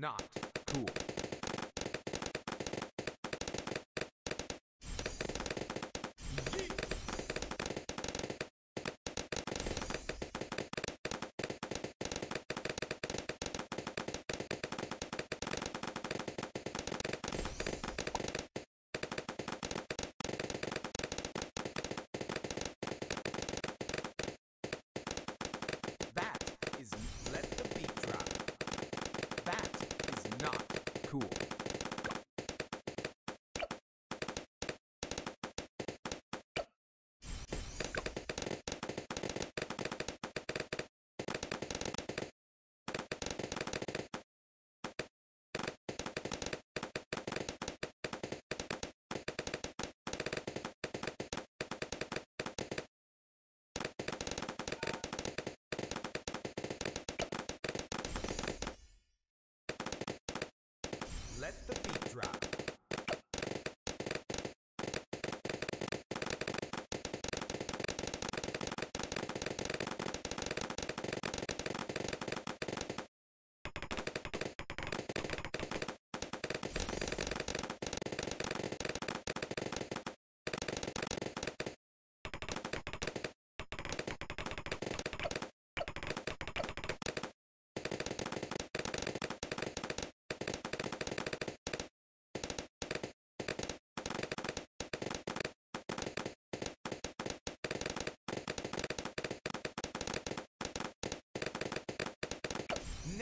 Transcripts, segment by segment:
not cool.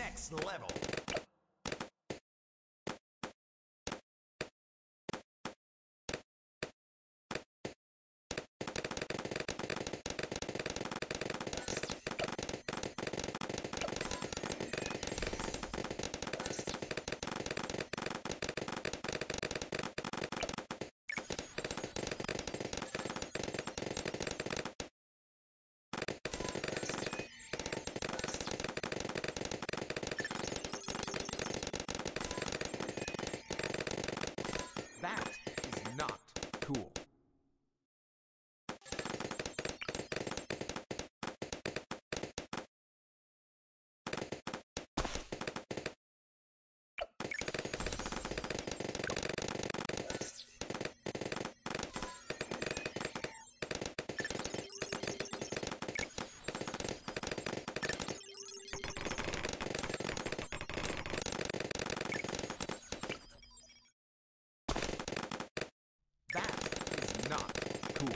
Next level. That is not cool. That is not cool.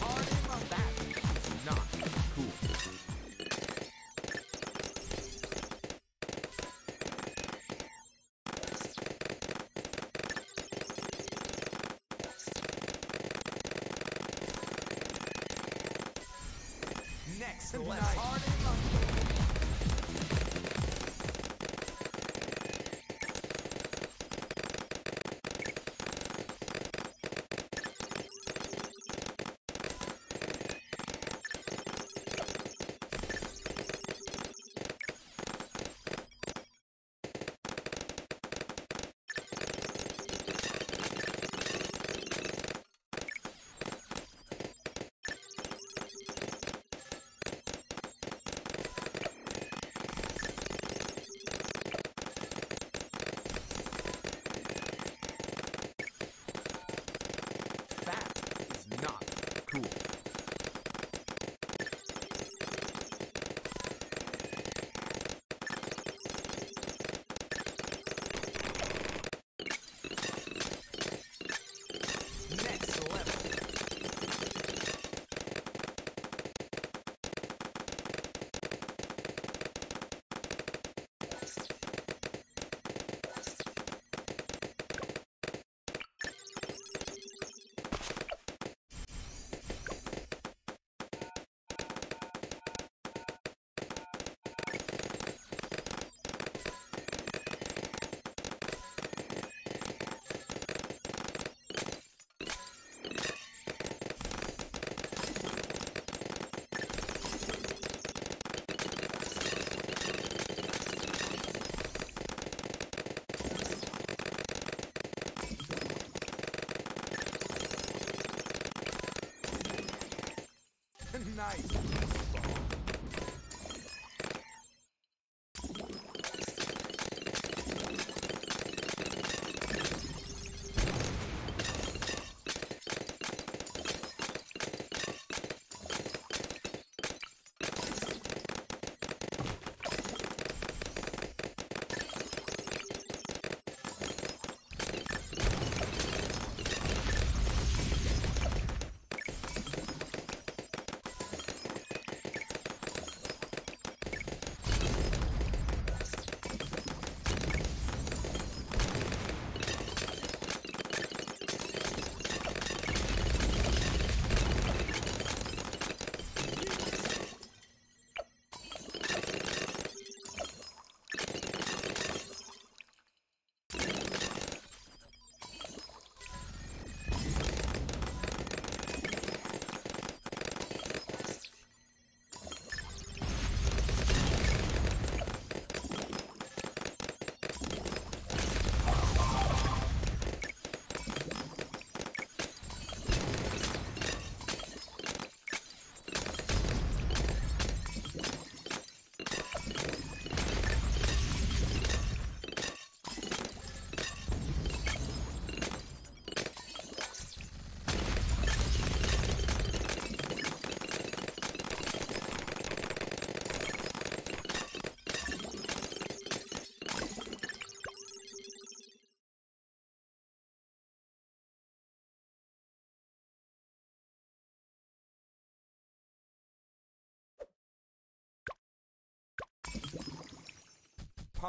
Harding on that is not cool. Next level. Harding on That is not cool. Next level. Nice.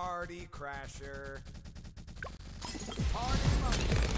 Party Crasher. Party Monkey.